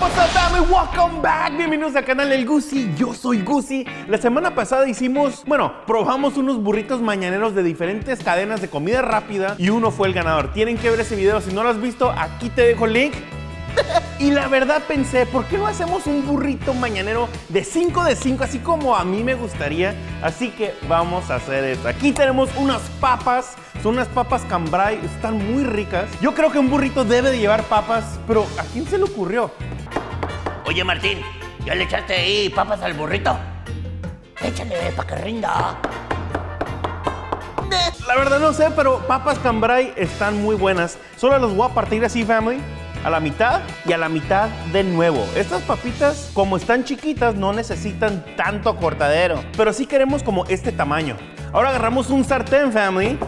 what's up, family? Welcome back. Bienvenidos al canal El Gusi. Yo soy Gusi. La semana pasada hicimos, bueno, probamos unos burritos mañaneros de diferentes cadenas de comida rápida y uno fue el ganador. Tienen que ver ese video. Si no lo has visto, aquí te dejo el link. Y la verdad pensé, ¿por qué no hacemos un burrito mañanero de 5 de 5, así como a mí me gustaría? Así que vamos a hacer esto. Aquí tenemos unas papas, son unas papas cambrai, están muy ricas. Yo creo que un burrito debe de llevar papas, pero ¿a quién se le ocurrió? Oye, Martín, ¿ya le echaste ahí papas al burrito? Échale para que rinda. La verdad no sé, pero papas cambrai están muy buenas. Solo las voy a partir así, family. A la mitad y a la mitad de nuevo. Estas papitas, como están chiquitas, no necesitan tanto cortadero. Pero sí queremos como este tamaño. Ahora agarramos un sartén, family.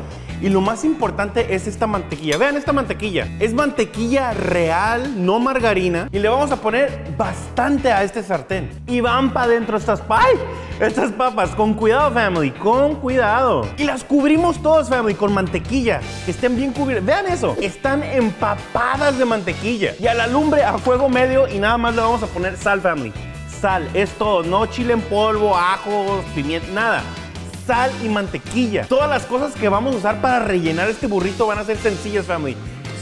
Y lo más importante es esta mantequilla. Vean esta mantequilla. Es mantequilla real, no margarina. Y le vamos a poner bastante a este sartén. Y van para adentro estas papas. Con cuidado, family. Con cuidado. Y las cubrimos todas, family, con mantequilla. Que estén bien cubiertas. Vean eso. Están empapadas de mantequilla. Y a la lumbre a fuego medio. Y nada más le vamos a poner sal, family. Sal. Es todo. No chile en polvo, ajos, pimienta, nada sal y mantequilla. Todas las cosas que vamos a usar para rellenar este burrito van a ser sencillas, family.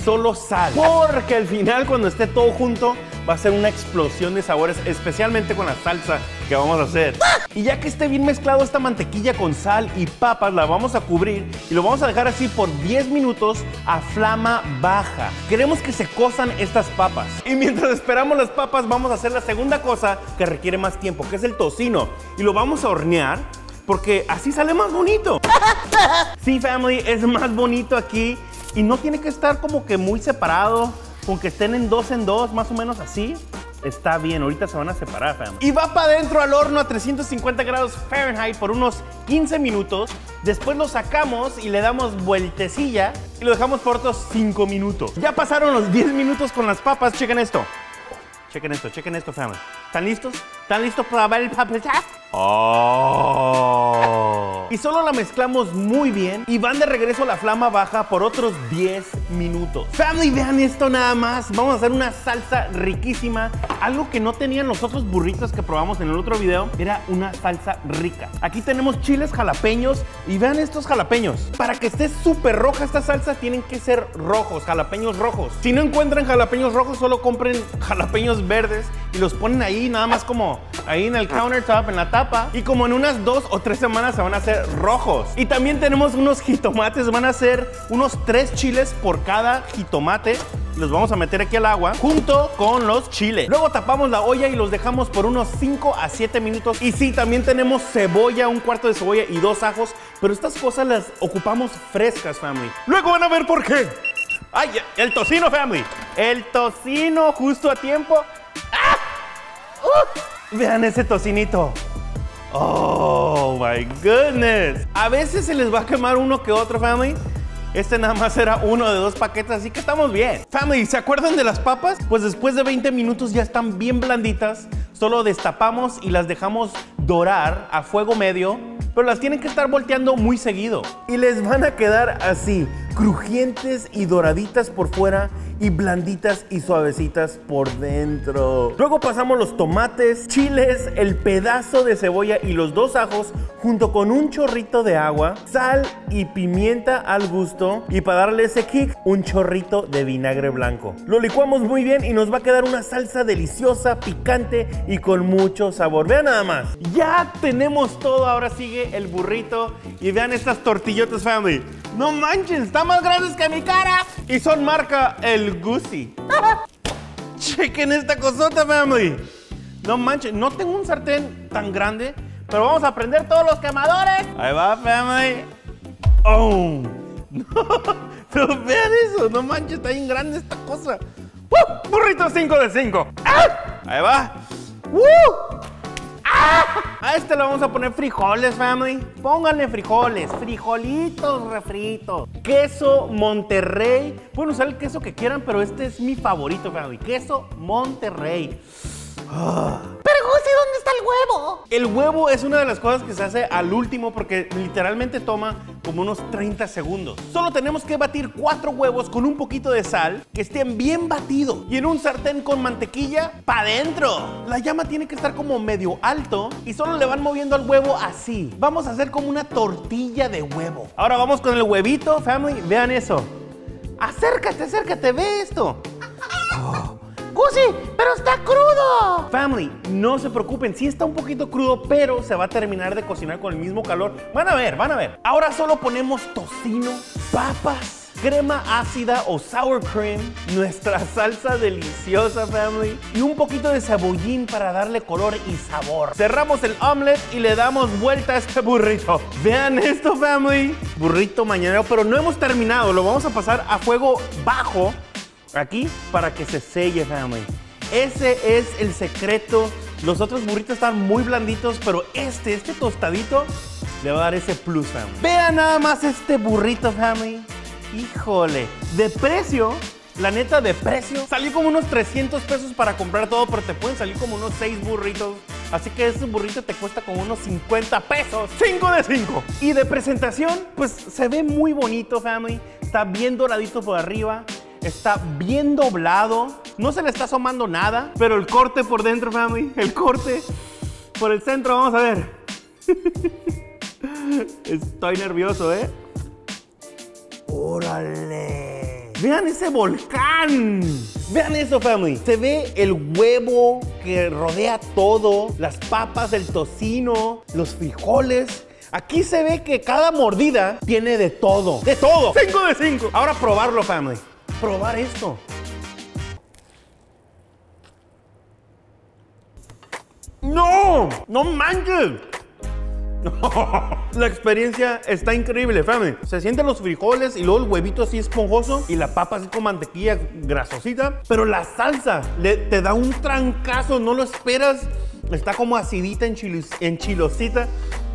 Solo sal. Porque al final, cuando esté todo junto, va a ser una explosión de sabores, especialmente con la salsa que vamos a hacer. Y ya que esté bien mezclado esta mantequilla con sal y papas, la vamos a cubrir y lo vamos a dejar así por 10 minutos a flama baja. Queremos que se cosan estas papas. Y mientras esperamos las papas, vamos a hacer la segunda cosa que requiere más tiempo, que es el tocino. Y lo vamos a hornear porque así sale más bonito. Sí, family, es más bonito aquí y no tiene que estar como que muy separado, con que estén en dos en dos, más o menos así. Está bien, ahorita se van a separar, family. Y va para adentro al horno a 350 grados Fahrenheit por unos 15 minutos. Después lo sacamos y le damos vueltecilla y lo dejamos por otros 5 minutos. Ya pasaron los 10 minutos con las papas, chequen esto. Chequen esto, chequen esto, family. ¿Están listos? ¿Están listos para ver el papel? Oh. Y solo la mezclamos muy bien y van de regreso a la flama baja por otros 10 minutos. Family, vean esto nada más. Vamos a hacer una salsa riquísima. Algo que no tenían los otros burritos que probamos en el otro video era una salsa rica. Aquí tenemos chiles jalapeños y vean estos jalapeños. Para que esté súper roja esta salsa tienen que ser rojos, jalapeños rojos. Si no encuentran jalapeños rojos, solo compren jalapeños verdes y los ponen ahí nada más como ahí en el countertop, en la tapa. Y como en unas dos o tres semanas se van a hacer rojos. Y también tenemos unos jitomates, van a ser unos tres chiles por cada jitomate. Los vamos a meter aquí al agua junto con los chiles. Luego tapamos la olla y los dejamos por unos 5 a 7 minutos. Y sí, también tenemos cebolla, un cuarto de cebolla y dos ajos. Pero estas cosas las ocupamos frescas, family. Luego van a ver por qué. ¡Ay! El tocino, family. El tocino justo a tiempo. ¡Ah! ¡Uh! Vean ese tocinito. Oh my goodness. A veces se les va a quemar uno que otro, family. Este nada más era uno de dos paquetes, así que estamos bien. Family, ¿se acuerdan de las papas? Pues después de 20 minutos ya están bien blanditas. Solo destapamos y las dejamos dorar a fuego medio. Pero las tienen que estar volteando muy seguido. Y les van a quedar así, crujientes y doraditas por fuera y blanditas y suavecitas por dentro. Luego pasamos los tomates, chiles, el pedazo de cebolla y los dos ajos junto con un chorrito de agua, sal y pimienta al gusto y para darle ese kick, un chorrito de vinagre blanco. Lo licuamos muy bien y nos va a quedar una salsa deliciosa, picante y con mucho sabor. Vean nada más. Ya tenemos todo, ahora sigue el burrito y vean estas tortillotas family. No manchen, están más grandes que mi cara y son marca El Gucci. Chequen esta cosota, family. No manchen, no tengo un sartén tan grande, pero vamos a prender todos los quemadores. Ahí va, family. Oh. pero vean eso, no manches, está bien grande esta cosa. Burrito 5 de 5. ¡Ah! Ahí va. ¡Uh! A este le vamos a poner frijoles, family. Pónganle frijoles, frijolitos refritos. Queso Monterrey. Pueden usar el queso que quieran, pero este es mi favorito, family. Queso Monterrey. Ah. Pero Gusi, ¿dónde está el huevo? Es una de las cosas que se hace al último porque literalmente toma como unos 30 segundos. Solo tenemos que batir cuatro huevos con un poquito de sal, que estén bien batidos. Y en un sartén con mantequilla, pa' adentro. La llama tiene que estar como medio alto y solo le van moviendo al huevo así. Vamos a hacer como una tortilla de huevo. Ahora vamos con el huevito, family. Vean eso. Acércate, acércate, ve esto. Gusi, pero está crudo. Family, no se preocupen, sí está un poquito crudo, pero se va a terminar de cocinar con el mismo calor. Van a ver, van a ver. Ahora solo ponemos tocino, papas, crema ácida o sour cream, nuestra salsa deliciosa, family, y un poquito de cebollín para darle color y sabor. Cerramos el omelette y le damos vuelta a este burrito. Vean esto, family. Burrito mañanero, pero no hemos terminado. Lo vamos a pasar a fuego bajo aquí para que se selle, family. Ese es el secreto. Los otros burritos están muy blanditos, pero este, este tostadito, le va a dar ese plus, family. Vean nada más este burrito, family. Híjole, de precio, la neta de precio, salió como unos 300 pesos para comprar todo, pero te pueden salir como unos 6 burritos. Así que este burrito te cuesta como unos 50 pesos. 5 de 5. Y de presentación, pues se ve muy bonito, family. Está bien doradito por arriba. Está bien doblado. No se le está asomando nada. Pero el corte por dentro, family. El corte por el centro, vamos a ver. Estoy nervioso, ¿eh? ¡Órale! Vean ese volcán. Vean eso, family. Se ve el huevo que rodea todo, las papas, el tocino, los frijoles. Aquí se ve que cada mordida tiene de todo. De todo. 5 de 5. Ahora probarlo, family. Probar esto. ¡No! ¡No manches! La experiencia está increíble, family. Se sienten los frijoles y luego el huevito así esponjoso y la papa así con mantequilla grasosita. Pero la salsa le, te da un trancazo, no lo esperas. Está como acidita, enchilosita.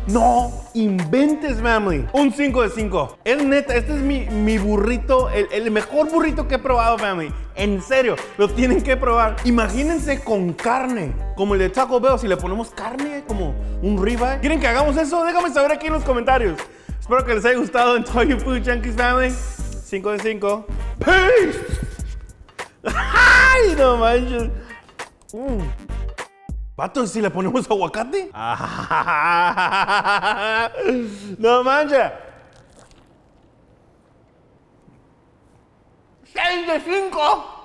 No inventes, family. Un 5 de 5. Es neta, este es mi, mi burrito, el, el mejor burrito que he probado, family. En serio, lo tienen que probar. Imagínense con carne, como el de Taco Bell, si le ponemos carne, como un ribeye. ¿Quieren que hagamos eso? Déjame saber aquí en los comentarios. Espero que les haya gustado en Toy Food Junkies Family. 5 de 5. ¡Peace! ¡Ay, no manches! Mm. Pato, ¿y si le ponemos aguacate? no manches. 6 de 5.